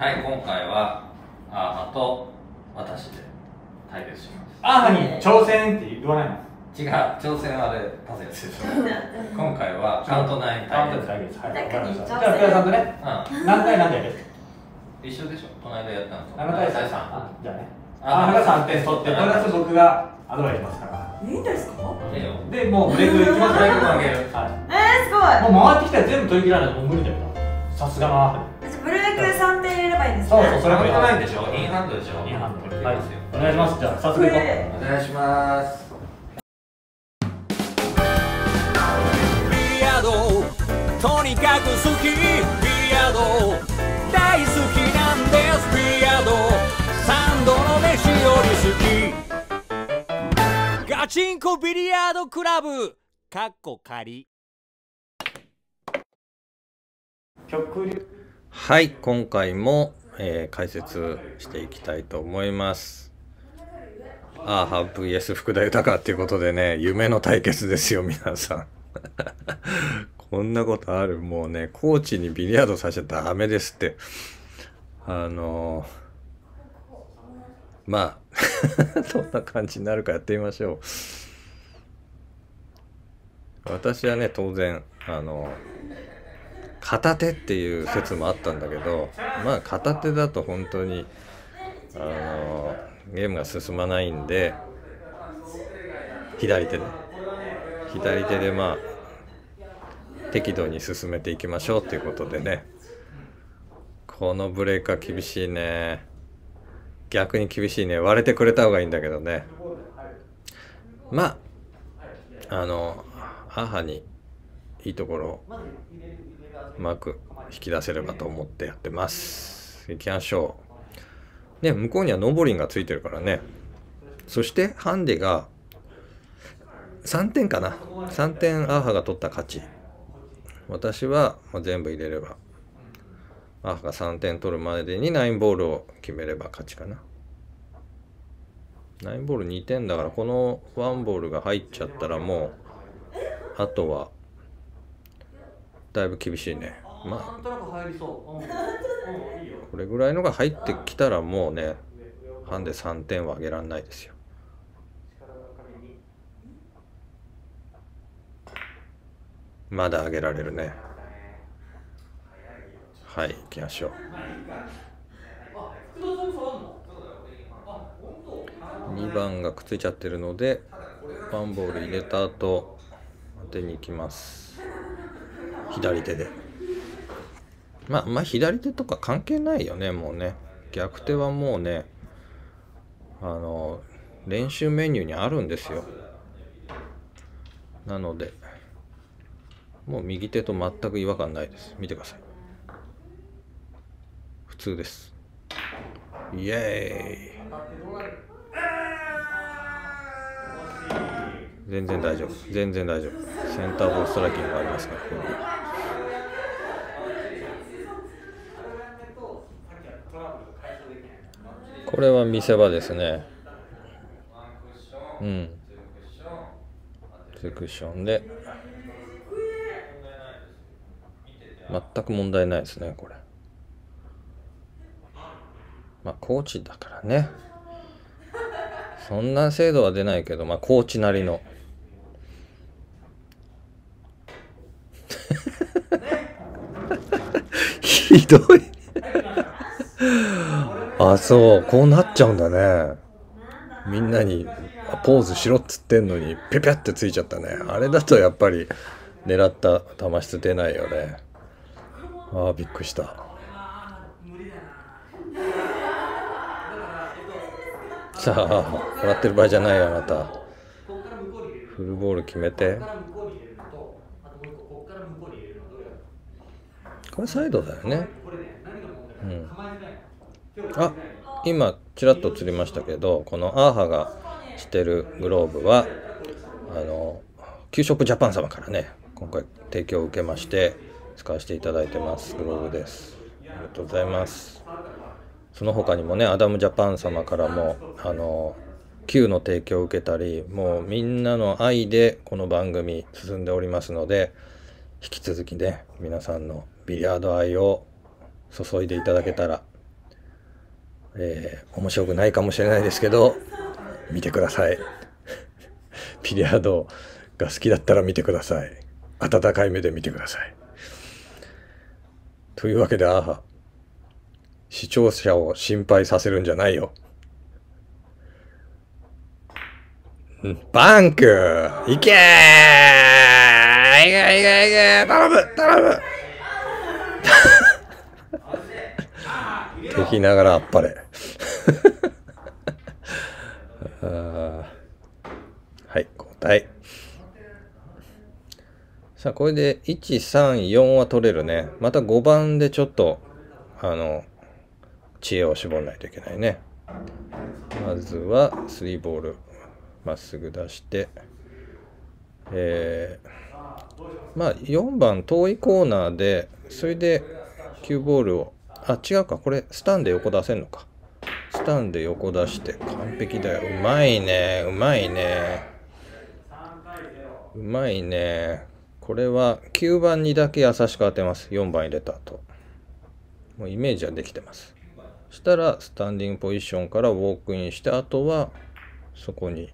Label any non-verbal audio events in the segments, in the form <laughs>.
はい、今回は、アーハと私で対決します。アーハに挑戦って言わないの？違う、挑戦はあれ、パスやつでしょ。<laughs> 今回はカウントナインカウント対決。対決はいわかりました。じゃあ福田さんとねう何対何でやる？ん、一緒でしょ。この間やったのと。7対3 3。あじゃあね。あアーハが3点取って。プラス僕がアドバイスしますから。いいんですか？いいよ。でもうブレイクいきますブレイクもあげる。はいえー、すごい。もう回ってきたら全部取り切らないともう無理だよな。さすがのアーハじゃあブレイク3点入れればいいんですねそうそう。それもカウントナインでしょ？インハンドでしょ？いい。ハンドはい。お願いしますじゃあ早速いこう。お願いします。ビリヤードとにかく好き。ビリヤード。大好きなんですビリヤード。三度の飯より好き。ガチンコビリヤードクラブ。かっこ仮。極流。はい、今回も、えー解説していきたいと思います。アーハ VS 福田豊っていうことでね、夢の対決ですよ、皆さん。<laughs> こんなことある？もうね、コーチにビリヤードさせちゃダメですって。あのーまあ、<laughs> どんな感じになるかやってみましょう。私はね、当然、あの片手っていう説もあったんだけどまあ片手だと本当にあのゲームが進まないんで左手で。左手でまあ適度に進めていきましょうっていうことでね。このブレーカー厳しいね。逆に厳しいね。割れてくれた方がいいんだけどね。まああの母にいいところうまく引き出せればと思ってやってます。行きましょう。ね、向こうにはノボリンがついてるからね。そしてハンデが3点かな。3点アーハが取った勝ち。私は、全部入れれば。アーハが3点取るまでに9ボールを決めれば勝ちかな。9ボール2点だからこの1ボールが入っちゃったらもうあとはだいぶ厳しいね。まあ。これぐらいのが入ってきたらもうねハンデ3点は上げられないですよ。まだ上げられるね。はい行きましょう。2番がくっついちゃってるのでワンボール入れた後当てに行きます左手で。まあまあ左手とか関係ないよねもうね。逆手はもうねあの練習メニューにあるんですよ。なのでもう右手と全く違和感ないです。見てください。普通です。イエーイ。全然大丈夫。全然大丈夫。センターボールストライキングがありますからここに。これは見せ場ですね。うん。ツークッションで。全く問題ないですねこれ。まあコーチだからね。そんな精度は出ないけどまあコーチなりの。<laughs> ひどいあそうこうなっちゃうんだね。みんなにポーズしろっつってんのにピャピャってついちゃったね。あれだとやっぱり狙った球質出ないよね。ああびっくりした。さあ笑ってる場合じゃないよあなた。フルボール決めて。これサイドだよね。うん。あ今ちらっと映りましたけどこのアーハがしてるグローブはあの給食ジャパン様からね今回提供を受けまして使わせていただいてますグローブです。ありがとうございます。その他にもねアダムジャパン様からもあの Q の提供を受けたりもうみんなの愛でこの番組進んでおりますので引き続きね皆さんのビリヤード愛を注いでいただけたらえー面白くないかもしれないですけど見てください。<laughs> ビリヤードが好きだったら見てください。温かい目で見てください。というわけであー視聴者を心配させるんじゃないよ。うんバンク！いけー！いけいけいけ頼む！頼む！敵ながらあっぱれ。<laughs> はい交代。さあこれで134は取れるね。また5番でちょっとあの知恵を絞らないといけないね。まずは3ボールまっすぐ出して。えーまあ4番遠いコーナーでそれで9ボールをあ違うか。これスタンで横出せんのか。スタンで横出して完璧だよ。うまいね。うまいね。うまいね。これは9番にだけ優しく当てます。4番入れた後。もうイメージはできてます。そしたらスタンディングポジションからウォークインしてあとはそこに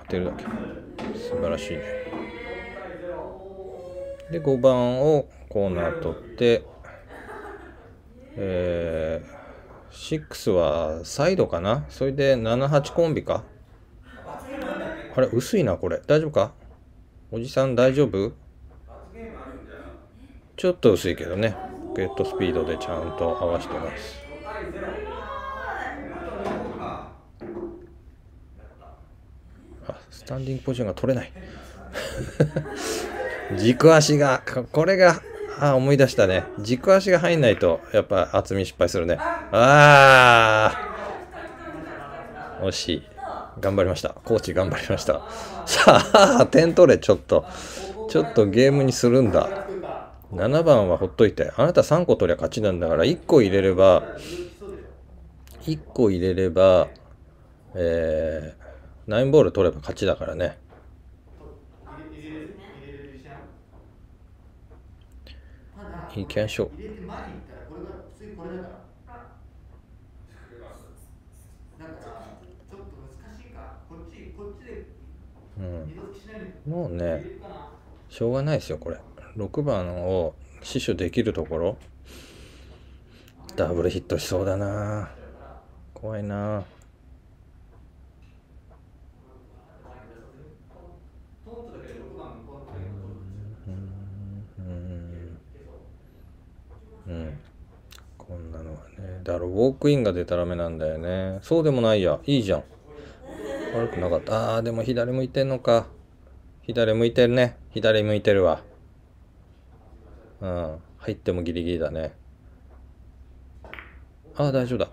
当てるだけ。素晴らしいね。で5番をコーナー取ってえー、6はサイドかな？それで78コンビか。あれ薄いなこれ。大丈夫か？おじさん大丈夫？ちょっと薄いけどね。ゲットスピードでちゃんと合わせてます。あスタンディングポジションが取れない。<laughs> 軸足がここれがあ思い出したね。軸足が入んないとやっぱ厚み失敗するね。あー。惜しい。頑張りました。コーチ頑張りました。さあ点取れちょっと。ちょっとゲームにするんだ。7番はほっといて。あなた3個取りゃ勝ちなんだから1個入れれば1個入れればえー、9ボール取れば勝ちだからねいきましょう入れて前に行ったらこれが次これだからなんかちょっと難しいかこっちこっちでうん。二度としないでもうねしょうがないですよこれ。6番を死守できるところ。ダブルヒットしそうだな。怖いなうんうんこんなのはねだからウォークインが出たらめなんだよね。そうでもないや。いいじゃん。悪くなかった。あーでも左向いてんのか。左向いてるね。左向いてるわ。うん。入ってもギリギリだね。ああ大丈夫だ。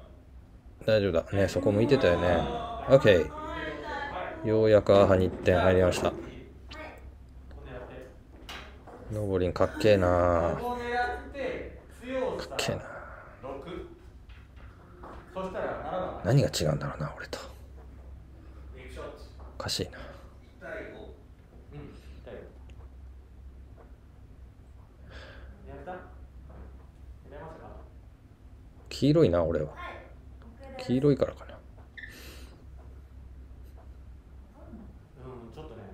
大丈夫だ。ねそこ向いてたよね。OK ようやくアハに1点入りました。ノボリンかっけえなここ狙って強かっけえな六そしたら7番何が違うんだろうな俺と。おかしいな。黄色いな俺は。黄色いからかな。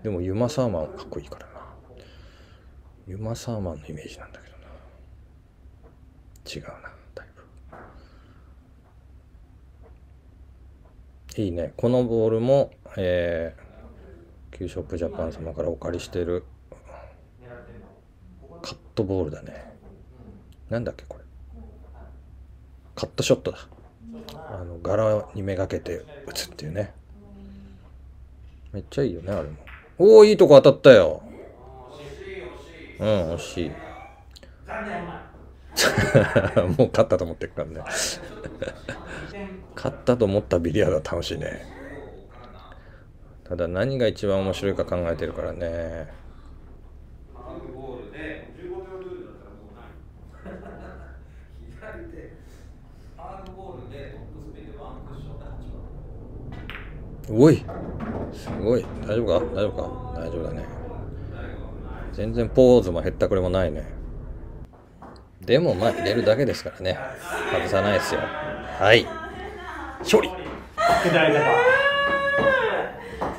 でもユマサーマンかっこいいからな。ユマサーマンのイメージなんだけどな。違うなだいいね。このボールもえー、キューショップジャパン様からお借りしてるカットボールだね。なんだっけこれ。カットショットだ。あの柄にめがけて打つっていうね。めっちゃいいよねあれも。おおいいとこ当たったよ。うん惜しい。もう勝ったと思ってるからね。勝ったと思ったビリヤードは楽しいね。ただ何が一番面白いか考えてるからね。おいすごい。大丈夫か？大丈夫か？大丈夫だね。全然ポーズもへったくれもないね。でもまあ入れるだけですからね。外さないですよ。はい。勝利。下り坂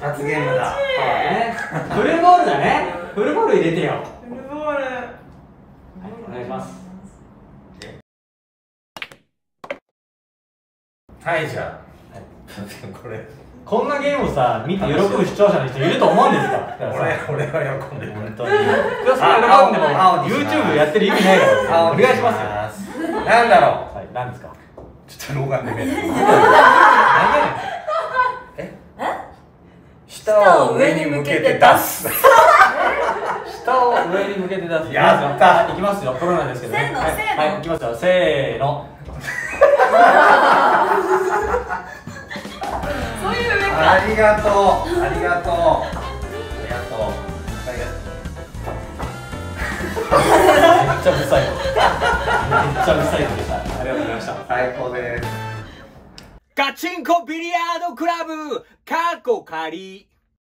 罰ゲームだ。ね <laughs> フルボールだね。フルボール入れてよ。フルボール。はいお願いします。はいじゃあ。<laughs> これこんなゲームをさ見て喜ぶ視聴者の人いると思うんですか？<laughs> 俺俺は喜んでる。本当に。それは喜んでも YouTube やってる意味ないからお願いしますよすなんだろはい何ですかうちょっと老眼で見えないえ下を上に向けて出すねん下を上に向けて出すやったいきますよコロナですけどねはいはいいきますよせーのありがとう。ありがとう。ありがとう。ありがとう。めっちゃうるさいめっちゃブサイクでした。ありがとうございました。最高です。ガチンコビリヤードクラブ、カッコ仮。